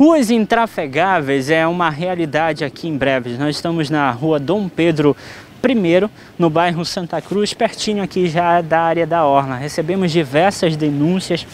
Ruas intrafegáveis é uma realidade aqui em Breves. Nós estamos na rua Dom Pedro I, no bairro Santa Cruz, pertinho aqui já da área da Orla. Recebemos diversas denúncias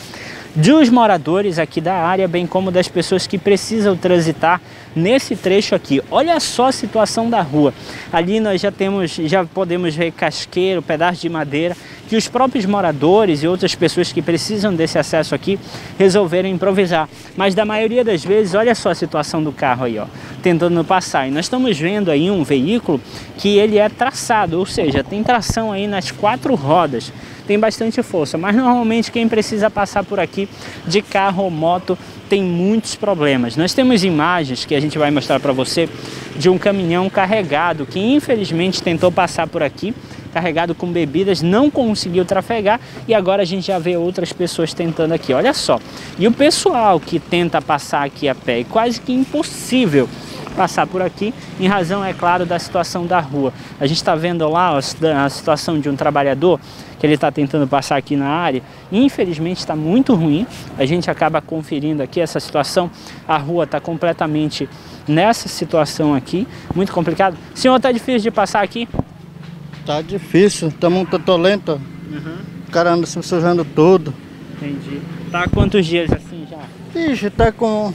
dos moradores aqui da área, bem como das pessoas que precisam transitar nesse trecho aqui. Olha só a situação da rua. Ali nós já temos, já podemos ver casqueiro, pedaço de madeira, que os próprios moradores e outras pessoas que precisam desse acesso aqui resolveram improvisar. Mas da maioria das vezes, olha só a situação do carro aí, ó, tentando passar. E nós estamos vendo aí um veículo que ele é traçado, ou seja, tem tração aí nas quatro rodas tem bastante força, mas normalmente quem precisa passar por aqui de carro ou moto tem muitos problemas. Nós temos imagens que a gente vai mostrar para você de um caminhão carregado que infelizmente tentou passar por aqui carregado com bebidas, não conseguiu trafegar e agora a gente já vê outras pessoas tentando aqui. Olha só. E o pessoal que tenta passar aqui a pé é quase que impossível passar por aqui, em razão, é claro, da situação da rua. A gente está vendo lá a situação de um trabalhador que ele está tentando passar aqui na área, infelizmente está muito ruim. A gente acaba conferindo aqui essa situação. A rua está completamente nessa situação aqui, muito complicado. Senhor, está difícil de passar aqui? Tá difícil, tá muito lento. Uhum. O cara anda se sujando todo. Entendi. Tá há quantos dias assim já? Ixi, tá com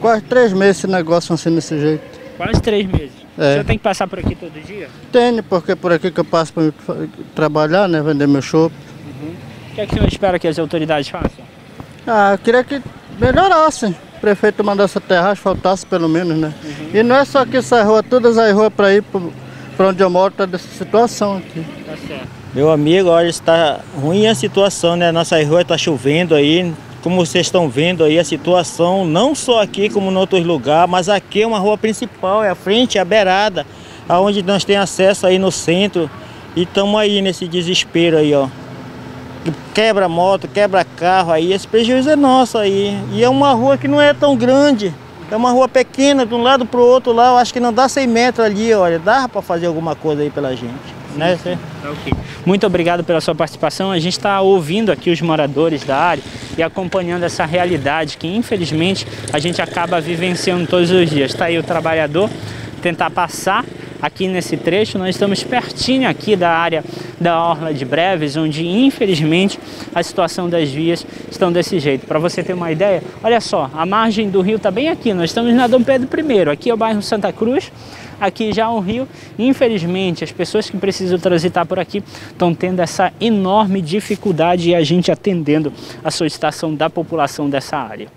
quase três meses esse negócio assim desse jeito. Quase três meses? É. O senhor tem que passar por aqui todo dia? Tenho, porque é por aqui que eu passo para trabalhar, né? Vender meu chopp. Uhum. O que é que o senhor espera que as autoridades façam? Ah, eu queria que melhorassem. O prefeito mandasse terra, asfaltasse pelo menos, né? Uhum. E não é só que essa rua, todas as ruas para ir para onde eu moro tá dessa situação aqui. Tá certo. Meu amigo, olha, está ruim a situação, né? Nossa rua está chovendo aí, como vocês estão vendo aí a situação, não só aqui como em outros lugares, mas aqui é uma rua principal, é a frente, é a beirada, aonde nós temos acesso aí no centro e estamos aí nesse desespero aí, ó. Quebra moto, quebra carro aí, esse prejuízo é nosso aí. E é uma rua que não é tão grande, é uma rua pequena, de um lado para o outro lá, eu acho que não dá 100 metros ali, olha, dá para fazer alguma coisa aí pela gente né? Tá okay. Muito obrigado pela sua participação. A gente está ouvindo aqui os moradores da área e acompanhando essa realidade que infelizmente a gente acaba vivenciando todos os dias. Está aí o trabalhador tentar passar aqui nesse trecho. Nós estamos pertinho aqui da área da Orla de Breves, onde infelizmente a situação das vias estão desse jeito. Para você ter uma ideia, olha só, a margem do rio está bem aqui. Nós estamos na Dom Pedro I, aqui é o bairro Santa Cruz aqui já o rio. Infelizmente, as pessoas que precisam transitar por aqui estão tendo essa enorme dificuldade e a gente atendendo a solicitação da população dessa área.